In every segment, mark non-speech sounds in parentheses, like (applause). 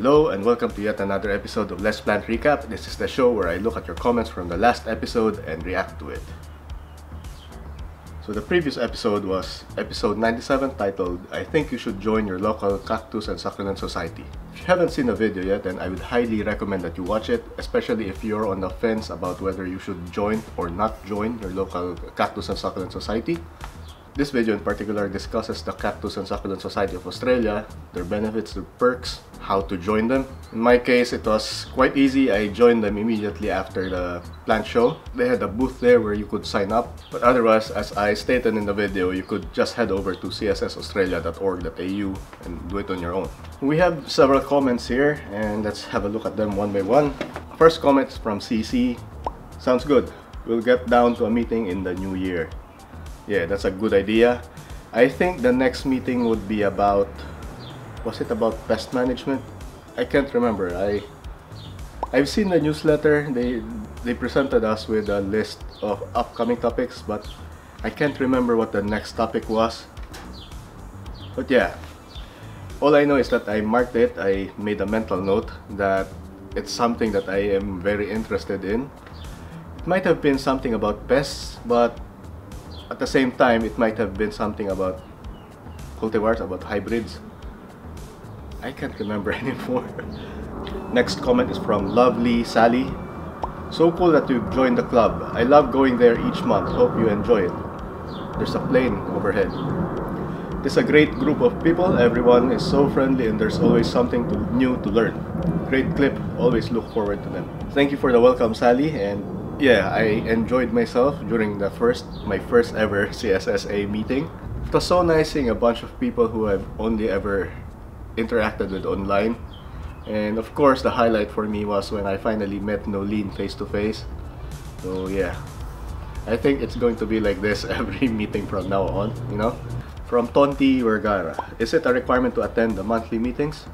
Hello and welcome to yet another episode of Let's Plant Recap. This is the show where I look at your comments from the last episode and react to it. So the previous episode was episode 97 titled I think you should join your local cactus and succulent society. If you haven't seen the video yet then I would highly recommend that you watch it, especially if you're on the fence about whether you should join or not join your local cactus and succulent society. This video in particular discusses the Cactus and Succulent Society of Australia, their benefits, their perks, how to join them. In my case, it was quite easy. I joined them immediately after the plant show. They had a booth there where you could sign up. But otherwise, as I stated in the video, you could just head over to cssaustralia.org.au and do it on your own. We have several comments here and let's have a look at them one by one. First comment from CC. Sounds good. We'll get down to a meeting in the new year yeah that's a good idea. I think the next meeting would be about was it about pest management? I can't remember. I I've seen the newsletter. They they presented us with a list of upcoming topics but I can't remember what the next topic was. But yeah all I know is that I marked it. I made a mental note that it's something that I am very interested in. It might have been something about pests but at the same time, it might have been something about cultivars, about hybrids. I can't remember (laughs) anymore. Next comment is from Lovely Sally. So cool that you've joined the club. I love going there each month. Hope you enjoy it. There's a plane overhead. It's a great group of people. Everyone is so friendly and there's always something to, new to learn. Great clip. Always look forward to them. Thank you for the welcome, Sally, and yeah, I enjoyed myself during the first my first ever (laughs) CSSA meeting. It was so nice seeing a bunch of people who I've only ever interacted with online. And of course, the highlight for me was when I finally met Nolene face to face. So yeah, I think it's going to be like this (laughs) every meeting from now on, you know? From Tonti Vergara, is it a requirement to attend the monthly meetings?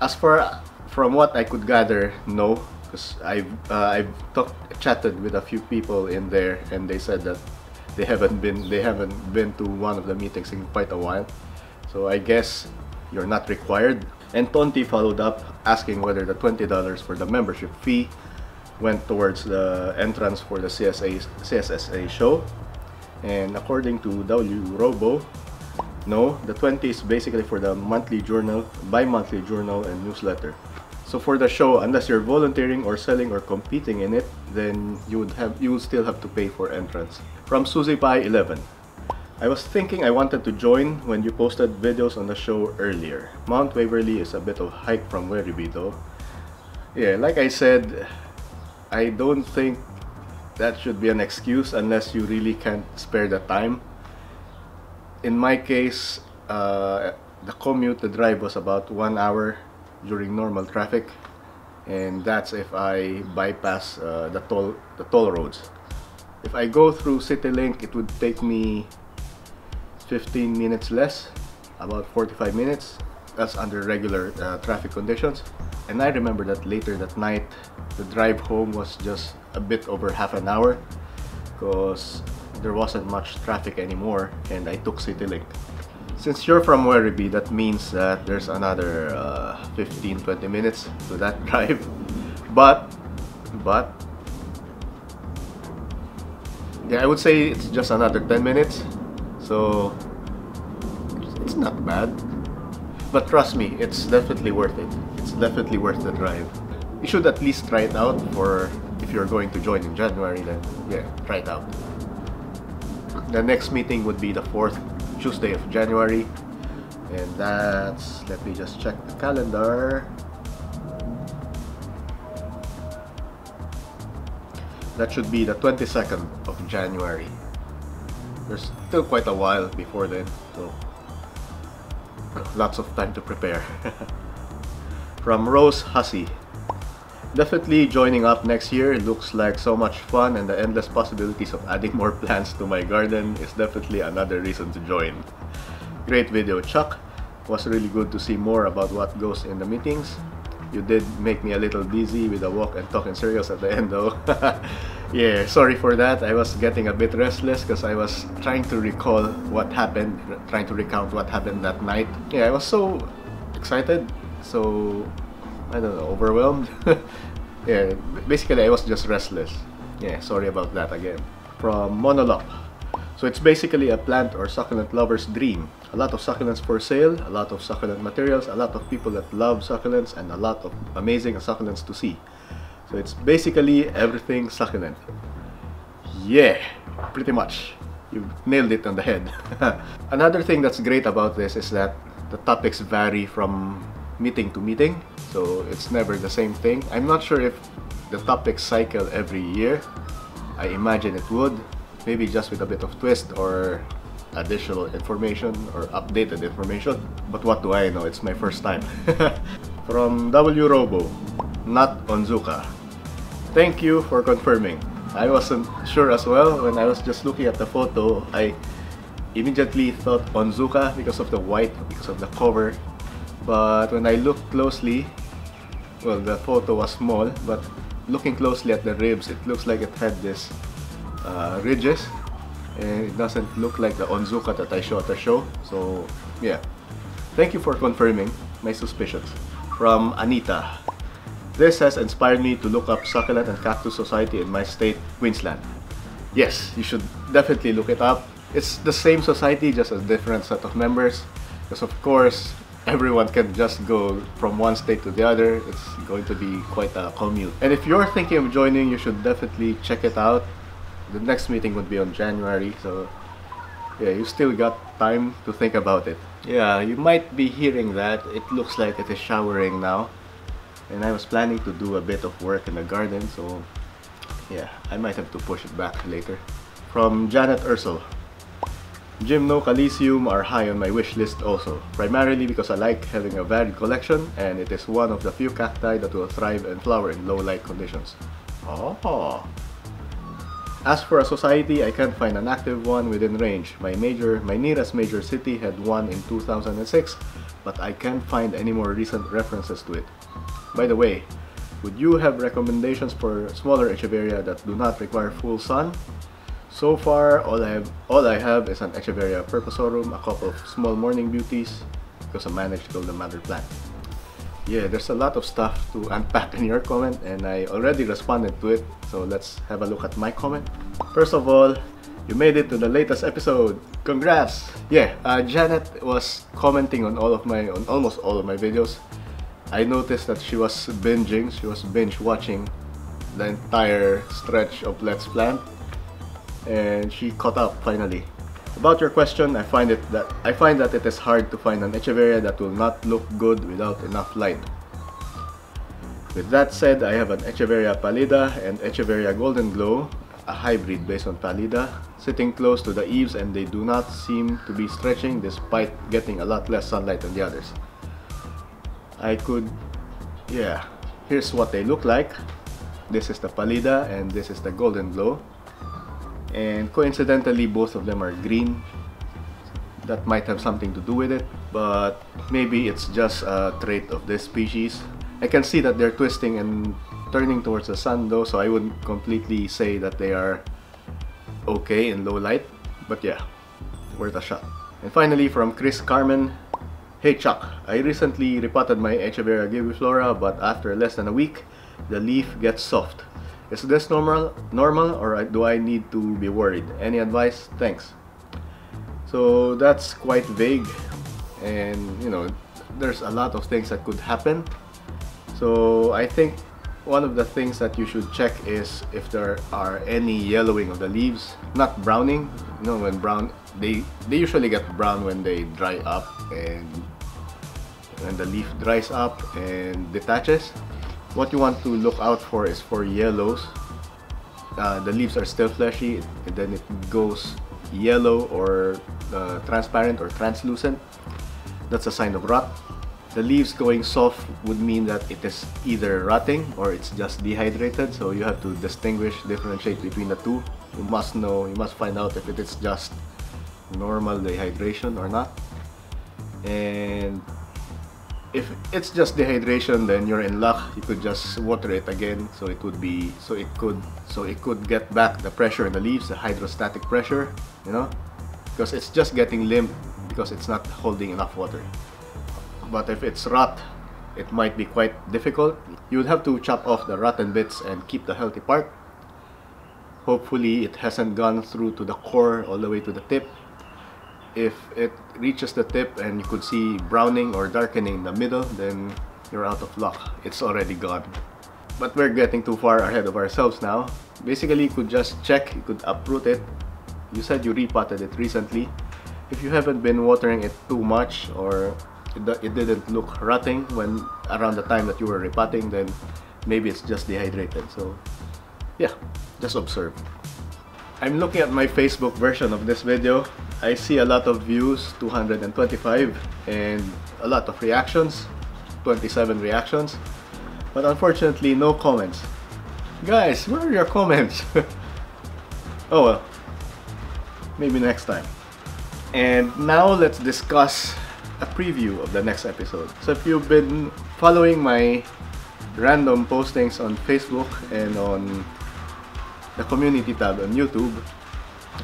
As far from what I could gather, no because I've uh, I've talked chatted with a few people in there and they said that they haven't been they haven't been to one of the meetings in quite a while. So I guess you're not required. And Tonti followed up asking whether the $20 for the membership fee went towards the entrance for the CSA, CSSA show. And according to W. Robo no the 20 is basically for the monthly journal bi-monthly journal and newsletter so for the show, unless you're volunteering or selling or competing in it, then you would have you would still have to pay for entrance. From Susie Pi 11. I was thinking I wanted to join when you posted videos on the show earlier. Mount Waverley is a bit of hike from where Werribee though. Yeah, like I said, I don't think that should be an excuse unless you really can't spare the time. In my case, uh, the commute, the drive was about one hour during normal traffic and that's if I bypass uh, the toll the toll roads. If I go through CityLink it would take me 15 minutes less about 45 minutes. That's under regular uh, traffic conditions. And I remember that later that night the drive home was just a bit over half an hour because there wasn't much traffic anymore and I took CityLink since you're from Werribee, that means that there's another 15-20 uh, minutes to that (laughs) drive. But, but, yeah, I would say it's just another 10 minutes. So, it's not bad. But trust me, it's definitely worth it. It's definitely worth the drive. You should at least try it out for if you're going to join in January, then yeah, try it out. The next meeting would be the 4th Tuesday of January. And that's let me just check the calendar. That should be the 22nd of January. There's still quite a while before then so lots of time to prepare. (laughs) From Rose Hussey Definitely joining up next year looks like so much fun and the endless possibilities of adding more plants to my garden is definitely another reason to join. Great video Chuck. Was really good to see more about what goes in the meetings. You did make me a little dizzy with the walk and talking serious at the end though. (laughs) yeah, sorry for that. I was getting a bit restless because I was trying to recall what happened, trying to recount what happened that night. Yeah, I was so excited, so I don't know, overwhelmed. (laughs) yeah, basically I was just restless. Yeah, sorry about that again. From Monolop. So it's basically a plant or succulent lover's dream. A lot of succulents for sale, a lot of succulent materials, a lot of people that love succulents, and a lot of amazing succulents to see. So it's basically everything succulent. Yeah, pretty much. You nailed it on the head. (laughs) Another thing that's great about this is that the topics vary from meeting to meeting, so it's never the same thing. I'm not sure if the topics cycle every year. I imagine it would, maybe just with a bit of twist or additional information or updated information. But what do I know? It's my first time. (laughs) From W Robo, not Onzuka. Thank you for confirming. I wasn't sure as well when I was just looking at the photo. I immediately thought Onzuka because of the white, because of the cover. But when I looked closely, well, the photo was small, but looking closely at the ribs, it looks like it had this uh, ridges and it doesn't look like the Onzuka that I showed at the show. So yeah, thank you for confirming my suspicions. From Anita. This has inspired me to look up Succulent and Cactus Society in my state, Queensland. Yes, you should definitely look it up. It's the same society, just a different set of members. Because of course, everyone can just go from one state to the other. It's going to be quite a commute. And if you're thinking of joining, you should definitely check it out. The next meeting would be on January, so yeah, you still got time to think about it. Yeah, you might be hearing that. It looks like it is showering now and I was planning to do a bit of work in the garden so yeah I might have to push it back later from Janet Ursel Gymnocalycium are high on my wish list also, primarily because I like having a varied collection and it is one of the few cacti that will thrive and flower in low light conditions. Oh. As for a society, I can't find an active one within range. My major, my nearest major city had one in 2006, but I can't find any more recent references to it. By the way, would you have recommendations for smaller echeveria that do not require full sun? So far, all I have, all I have is an Echeveria purpusorum, a couple of small morning beauties, because I managed to build a mother plant. Yeah, there's a lot of stuff to (laughs) unpack in your comment, and I already responded to it, so let's have a look at my comment. First of all, you made it to the latest episode. Congrats! Yeah, uh, Janet was commenting on all of my, on almost all of my videos, I noticed that she was binging, she was binge watching the entire stretch of Let's Plant and she caught up finally. About your question, I find it that I find that it is hard to find an Echeveria that will not look good without enough light. With that said, I have an Echeveria pallida and Echeveria golden glow, a hybrid based on pallida, sitting close to the eaves and they do not seem to be stretching despite getting a lot less sunlight than the others. I could, yeah, here's what they look like. This is the Pallida and this is the Golden Glow. And coincidentally, both of them are green. That might have something to do with it, but maybe it's just a trait of this species. I can see that they're twisting and turning towards the sun though, so I wouldn't completely say that they are okay in low light, but yeah, worth a shot. And finally, from Chris Carmen, Hey Chuck, I recently repotted my Echeveria gibbiflora but after less than a week, the leaf gets soft. Is this normal, normal or do I need to be worried? Any advice? Thanks. So that's quite vague and you know, there's a lot of things that could happen. So I think one of the things that you should check is if there are any yellowing of the leaves, not browning. You know, when brown, they they usually get brown when they dry up and when the leaf dries up and detaches. What you want to look out for is for yellows. Uh, the leaves are still fleshy and then it goes yellow or uh, transparent or translucent. That's a sign of rot. The leaves going soft would mean that it is either rotting or it's just dehydrated. So you have to distinguish, differentiate between the two. You must know, you must find out if it is just normal dehydration or not. And if it's just dehydration then you're in luck you could just water it again so it would be so it could so it could get back the pressure in the leaves the hydrostatic pressure you know because it's just getting limp because it's not holding enough water but if it's rot it might be quite difficult. You would have to chop off the rotten bits and keep the healthy part. Hopefully it hasn't gone through to the core all the way to the tip. If it reaches the tip and you could see browning or darkening in the middle, then you're out of luck. It's already gone. But we're getting too far ahead of ourselves now. Basically, you could just check, you could uproot it. You said you repotted it recently. If you haven't been watering it too much or it, it didn't look rotting when around the time that you were repotting, then maybe it's just dehydrated. So yeah, just observe. I'm looking at my Facebook version of this video. I see a lot of views, 225, and a lot of reactions, 27 reactions. But unfortunately, no comments. Guys, where are your comments? (laughs) oh well, maybe next time. And now let's discuss a preview of the next episode. So if you've been following my random postings on Facebook and on the community tab on YouTube,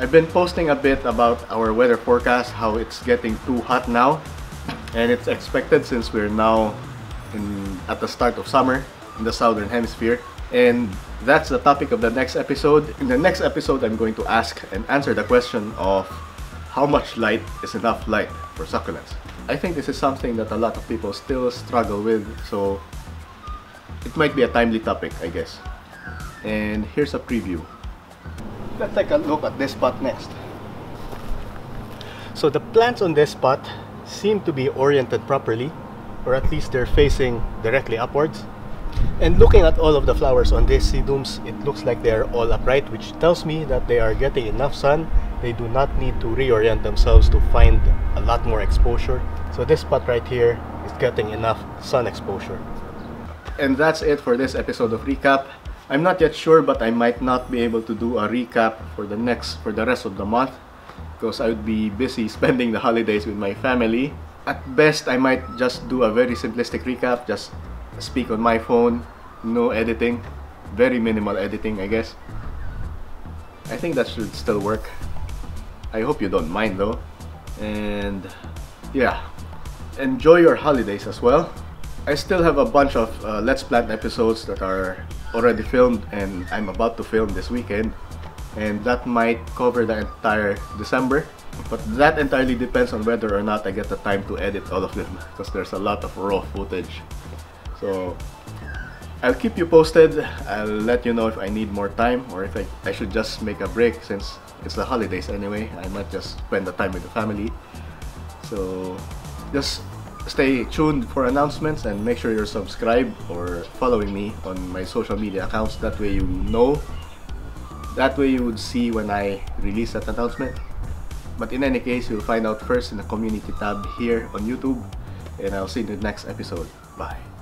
I've been posting a bit about our weather forecast, how it's getting too hot now. And it's expected since we're now in, at the start of summer in the southern hemisphere. And that's the topic of the next episode. In the next episode, I'm going to ask and answer the question of how much light is enough light for succulents. I think this is something that a lot of people still struggle with, so it might be a timely topic, I guess. And here's a preview. Let's take a look at this spot next. So the plants on this spot seem to be oriented properly, or at least they're facing directly upwards. And looking at all of the flowers on these sedums, it looks like they are all upright, which tells me that they are getting enough sun. They do not need to reorient themselves to find a lot more exposure. So this spot right here is getting enough sun exposure. And that's it for this episode of Recap. I'm not yet sure, but I might not be able to do a recap for the next, for the rest of the month because I would be busy (laughs) spending the holidays with my family. At best, I might just do a very simplistic recap, just speak on my phone, no editing, very minimal editing I guess. I think that should still work. I hope you don't mind though. And yeah, enjoy your holidays as well. I still have a bunch of uh, Let's Plant episodes that are already filmed and I'm about to film this weekend and that might cover the entire December but that entirely depends on whether or not I get the time to edit all of them because there's a lot of raw footage so I'll keep you posted. I'll let you know if I need more time or if I, I should just make a break since it's the holidays anyway. I might just spend the time with the family. So just stay tuned for announcements and make sure you're subscribed or following me on my social media accounts. That way you know. That way you would see when I release that announcement. But in any case, you'll find out first in the community tab here on YouTube. And I'll see you in the next episode. Bye.